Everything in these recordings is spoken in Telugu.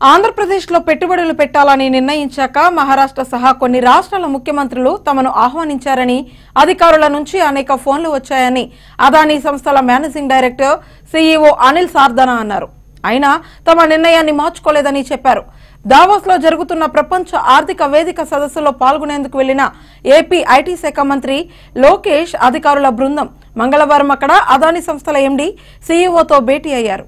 ఆంధ్రప్రదేశ్లో పెట్టుబడులు పెట్టాలని నిర్ణయించాక మహారాష్ట్ర సహా కొన్ని రాష్ట్రాల ముఖ్యమంత్రులు తమను ఆహ్వానించారని అధికారుల నుంచి అనేక ఫోన్లు వచ్చాయని అదానీ సంస్థల managing director CEO Anil Sardana అన్నారు. అయినా తమ నిర్ణయాన్ని మార్చుకోలేదని చెప్పారు. దావోస్లో జరుగుతున్న ప్రపంచ ఆర్థిక వేదిక సదస్సులో పాల్గొనేందుకు వెళ్ళిన ఏపీ ఐటీ శాఖ మంత్రి లోకేష్ అధికారుల బృందం మంగళవారం అక్కడ అదానీ సంస్థల ఎండీ సీఈఓతో భేటీ అయ్యారు.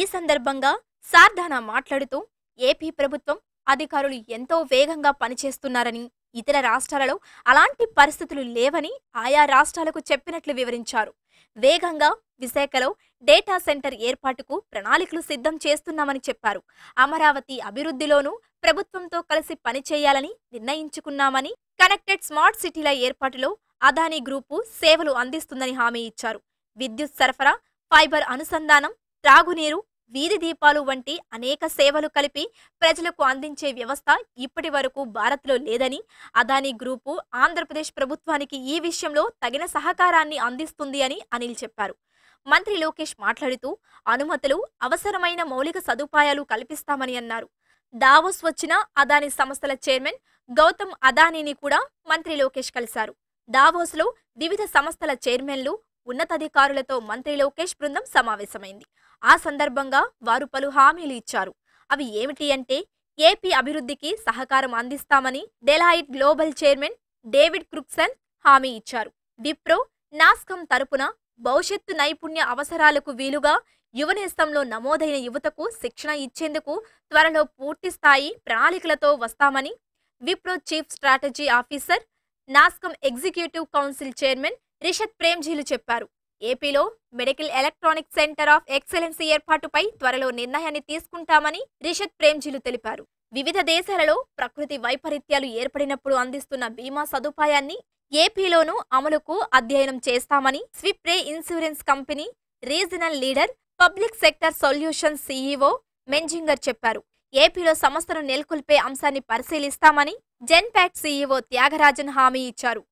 ఈ సందర్భంగా సార్ధానా మాట్లాడుతూ ఏపీ ప్రభుత్వం అధికారులు ఎంతో వేగంగా పనిచేస్తున్నారని ఇతర రాష్ట్రాలలో అలాంటి పరిస్థితులు లేవని ఆయా రాష్ట్రాలకు చెప్పినట్లు వివరించారు. వేగంగా విశాఖలో డేటా సెంటర్ ఏర్పాటుకు ప్రణాళికలు సిద్ధం చేస్తున్నామని చెప్పారు. అమరావతి అభివృద్ధిలోనూ ప్రభుత్వంతో కలిసి పనిచేయాలని నిర్ణయించుకున్నామని కనెక్టెడ్ స్మార్ట్ సిటీల ఏర్పాటులో అదానీ గ్రూపు సేవలు అందిస్తుందని హామీ ఇచ్చారు. విద్యుత్ సరఫరా ఫైబర్ అనుసంధానం త్రాగునీరు వీధి దీపాలు వంటి అనేక సేవలు కలిపి ప్రజలకు అందించే వ్యవస్థ ఇప్పటి వరకు భారత్లో లేదని అదానీ గ్రూపు ఆంధ్రప్రదేశ్ ప్రభుత్వానికి ఈ విషయంలో తగిన సహకారాన్ని అందిస్తుంది అని అనిల్ చెప్పారు. మంత్రి లోకేష్ మాట్లాడుతూ అనుమతులు అవసరమైన మౌలిక సదుపాయాలు కల్పిస్తామని అన్నారు. దావోస్ వచ్చిన అదానీ సంస్థల చైర్మన్ గౌతమ్ అదానీని కూడా మంత్రి లోకేష్ కలిశారు. దావోస్లో వివిధ సంస్థల చైర్మన్లు ఉన్నతాధికారులతో మంత్రి లోకేష్ బృందం సమావేశమైంది. ఆ సందర్భంగా వారు పలు హామీలు ఇచ్చారు. అవి ఏమిటి అంటే ఏపీ అభివృద్ధికి సహకారం అందిస్తామని Deloitte global chairman David Cruickshank హామీ ఇచ్చారు. విప్రో నాస్కం తరపున భవిష్యత్తు నైపుణ్య అవసరాలకు వీలుగా యువనేస్తంలో నమోదైన యువతకు శిక్షణ ఇచ్చేందుకు త్వరలో పూర్తి స్థాయి ప్రణాళికలతో వస్తామని Wipro chief strategy officer NASSCOM executive council chairman Rishad ప్రేమ్జీలు చెప్పారు. ఏపీలో medical electronic centre of excellence ఏర్పాటుపై త్వరలో నిర్ణయాన్ని తీసుకుంటామని రిషత్ ప్రేమ్జీలు తెలిపారు. వివిధ దేశాలలో ప్రకృతి వైపరీత్యాలు ఏర్పడినప్పుడు అందిస్తున్న బీమా సదుపాయాన్ని ఏపీలోనూ అమలుకు అధ్యయనం చేస్తామని Swiss Re insurance company regional leader public sector solution CEO Menzinger చెప్పారు. ఏపీలో సంస్థను నెలకొల్పే అంశాన్ని పరిశీలిస్తామని జెన్పాట్ సీఈఓ త్యాగరాజన్ హామీ ఇచ్చారు.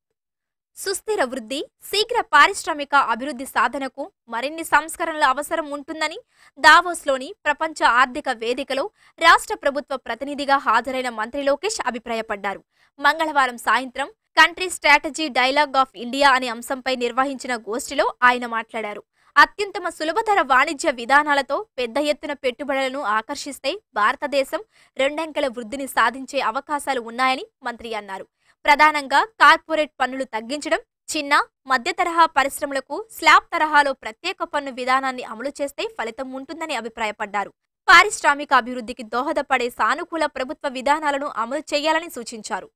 సుస్థిర వృద్ధి శీఘ్ర పారిశ్రామిక అభివృద్ధి సాధనకు మరిన్ని సంస్కరణల అవసరం ఉంటుందని దావోస్లోని ప్రపంచ ఆర్థిక వేదికలో రాష్ట్ర ప్రభుత్వ ప్రతినిధిగా హాజరైన మంత్రి లోకేష్ అభిప్రాయపడ్డారు. మంగళవారం సాయంత్రం country strategy dialogue of India అనే అంశంపై నిర్వహించిన గోష్ఠిలో ఆయన మాట్లాడారు. అత్యుత్తమ సులభతర వాణిజ్య విధానాలతో పెద్ద ఎత్తున పెట్టుబడులను ఆకర్షిస్తే భారతదేశం రెండంకెల వృద్ధిని సాధించే అవకాశాలు ఉన్నాయని మంత్రి అన్నారు. ప్రధానంగా కార్పొరేట్ పన్నులు తగ్గించడం చిన్న మధ్య తరహా పరిశ్రమలకు స్లాబ్ తరహాలో ప్రత్యేక పన్ను విధానాన్ని అమలు చేస్తే ఫలితం ఉంటుందని అభిప్రాయపడ్డారు. పారిశ్రామిక అభివృద్ధికి దోహదపడే సానుకూల ప్రభుత్వ విధానాలను అమలు చేయాలని సూచించారు.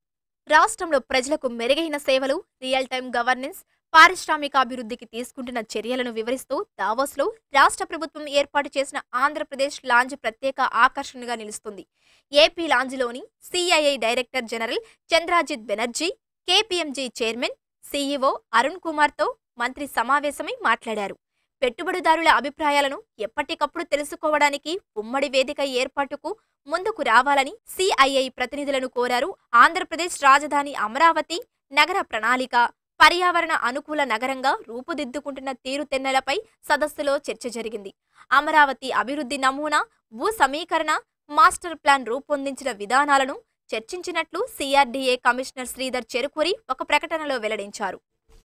రాష్ట్రంలో ప్రజలకు మెరుగైన సేవలు రియల్ టైం గవర్నెన్స్ పారిశ్రామిక అభివృద్ధికి తీసుకుంటున్న చర్యలను వివరిస్తూ దావోస్లో రాష్ట్ర ప్రభుత్వం ఏర్పాటు చేసిన ఆంధ్రప్రదేశ్ లాంజ్ ప్రత్యేక ఆకర్షణగా నిలుస్తుంది. AP లాంజ్లోని CII director general Chandrajit Banerjee KPMG chairman CEO Arun కుమార్తో మంత్రి సమావేశమై మాట్లాడారు. పెట్టుబడిదారుల అభిప్రాయాలను ఎప్పటికప్పుడు తెలుసుకోవడానికి ఉమ్మడి వేదిక ఏర్పాటుకు ముందుకు రావాలని సిఐఐ ప్రతినిధులను కోరారు ఆంధ్రప్రదేశ్ రాజధాని అమరావతి నగర ప్రణాళిక. పర్యావరణ అనుకూల నగరంగా రూపుదిద్దుకుంటున్న తీరుతెన్నెలపై సదస్సులో చర్చ జరిగింది. అమరావతి అభివృద్ధి నమూనా భూ సమీకరణ మాస్టర్ ప్లాన్ రూపొందించిన విధానాలను చర్చించినట్లు సిఆర్డీఏ కమిషనర్ శ్రీధర్ చెరుకూరి ఒక ప్రకటనలో వెల్లడించారు.